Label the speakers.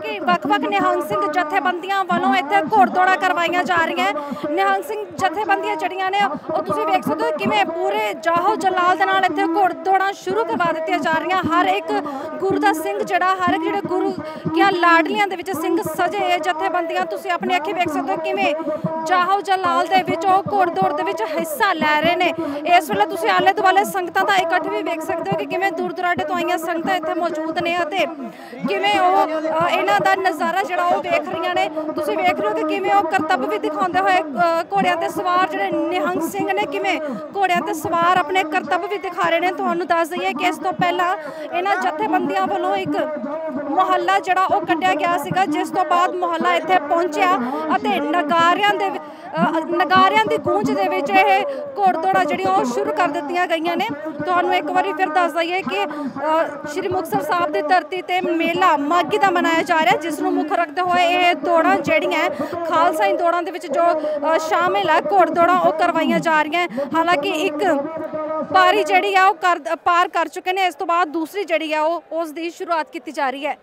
Speaker 1: Okay. ਵੱਖ-ਵੱਖ ਨਿਹੰਗ ਸਿੰਘ ਜਥੇਬੰਦੀਆਂ ਵੱਲੋਂ ਇੱਥੇ ਘੋੜਦੌੜਾਂ ਕਰਵਾਈਆਂ ਜਾ ਰਹੀਆਂ ਨਿਹੰਗ ਸਿੰਘ ਜਥੇਬੰਦੀਆਂ ਜਿਹੜੀਆਂ ਨੇ, ਉਹ ਤੁਸੀਂ ਵੇਖ ਸਕਦੇ ਹੋ ਕਿਵੇਂ ਪੂਰੇ ਜਾਹੋ ਜਲਾਲ ਦੇ ਨਾਲ ਇੱਥੇ ਘੋੜਦੌੜਾਂ ਸ਼ੁਰੂ ਕਰਵਾ ਦਿੱਤੀਆਂ ਜਾ ਰਹੀਆਂ। ਹਰ ਇੱਕ ਗੁਰੂ ਦਾ ਸਿੰਘ ਜਿਹੜਾ, ਹਰ ਇੱਕ ਜਿਹੜੇ ਗੁਰੂ ਦੀਆਂ ਲਾਡਲੀਆਂ ਦੇ ਵਿੱਚ ਸਿੰਘ ਸਜੇ ਜਥੇਬੰਦੀਆਂ, ਤੁਸੀਂ ਆਪਣੀ ਅੱਖੀਂ ਵੇਖ ਸਕਦੇ ਹੋ ਕਿਵੇਂ ਜਾਹੋ ਜਲਾਲ ਦੇ ਵਿੱਚ ਉਹ ਘੋੜਦੌੜ ਦੇ ਵਿੱਚ ਹਿੱਸਾ ਲੈ ਰਹੇ ਨੇ। ਇਸ ਵੇਲੇ ਤੁਸੀਂ ਆਲੇ ਦੁਆਲੇ ਸੰਗਤਾਂ ਦਾ ਇਕੱਠ ਵੀ ਵੇਖ ਸਕਦੇ ਹੋ ਕਿ ਕਿਵੇਂ ਦੂਰ ਦੁਰਾਡੇ ਤੋਂ ਆਈਆਂ ਸੰਗਤਾਂ ਇੱਥੇ ਮੌਜੂਦ ਨੇ ਅਤੇ ਕਿਵੇਂ ਉਹ ਇਹਨਾਂ ਦਾ ਨਜ਼ਾਰਾ ਜਿਹੜਾ ਉਹ ਵੇਖ ਰਹੀਆਂ ਨੇ। ਤੁਸੀਂ ਵੇਖ ਰਹੇ ਹੋ ਕਿ ਕਿਵੇਂ ਉਹ ਕਰਤੱਵ ਵੀ ਦਿਖਾਉਂਦੇ ਹੋਏ ਘੋੜਿਆਂ ਤੇ ਸਵਾਰ ਜਿਹੜੇ ਨਿਹੰਗ ਸਿੰਘ ਨੇ, ਕਿਵੇਂ ਘੋੜਿਆਂ ਤੇ ਸਵਾਰ ਆਪਣੇ ਕਰਤੱਵ ਵੀ ਦਿਖਾ ਰਹੇ ਨੇ। ਤੁਹਾਨੂੰ ਦੱਸ ਦਈਏ ਕਿ ਇਸ ਤੋਂ ਪਹਿਲਾਂ ਇਹਨਾਂ ਜਥੇਬੰਦੀਆਂ ਵੱਲੋਂ ਇੱਕ ਮੁਹੱਲਾ ਜਿਹੜਾ ਉਹ ਕੱਢਿਆ ਗਿਆ ਸੀਗਾ, ਜਿਸ ਤੋਂ ਬਾਅਦ ਮੁਹੱਲਾ ਇੱਥੇ ਪਹੁੰਚਿਆ ਅਤੇ ਨਗਾਰਿਆਂ ਦੇ ਨਗਾਰਿਆਂ ਦੀ ਗੂੰਜ ਦੇ ਵਿੱਚ ਇਹ ਘੋੜਦੌੜਾਂ ਜਿਹੜੀਆਂ ਉਹ ਸ਼ੁਰੂ ਕਰ ਦਿੱਤੀਆਂ ਗਈਆਂ ਨੇ। ਤੁਹਾਨੂੰ ਇੱਕ ਵਾਰੀ ਫਿਰ ਦੱਸ ਦਈਏ ਕਿ ਸ਼੍ਰੀ ਮੁਕਤਸਰ ਸਾਹਿਬ ਦੀ ਧਰਤੀ ਤੇ ਮੇਲਾ ਮਾਘੀ ਦਾ ਮਨਾਇਆ ਜਾ ਰਿਹਾ ਜਿਸ ਨੂੰ ਮੁੱਖ ਰੱਖਦੇ ਹੋਏ ਇਹ ਦੌੜਾਂ ਜਿਹੜੀਆਂ ਹੈ, ਖਾਲਸਾਈ ਦੌੜਾਂ ਦੇ ਵਿੱਚ ਜੋ ਅ, ਸ਼ਾਮਿਲ ਹੈ ਘੋੜਦੌੜਾਂ ਉਹ ਕਰਵਾਈਆਂ ਜਾ ਰਹੀਆਂ। ਹਾਲਾਂਕਿ ਇੱਕ ਪਾਰੀ ਜਿਹੜੀ ਆ ਉਹ ਕਰ ਪਾਰ ਕਰ ਚੁੱਕੇ ਨੇ ਇਸ ਤੋਂ ਬਾਅਦ ਦੂਸਰੀ ਜਿਹੜੀ ਆ ਉਹ ਉਸ ਦੀ ਸ਼ੁਰੂਆਤ ਕੀਤੀ ਜਾ ਰਹੀ ਹੈ।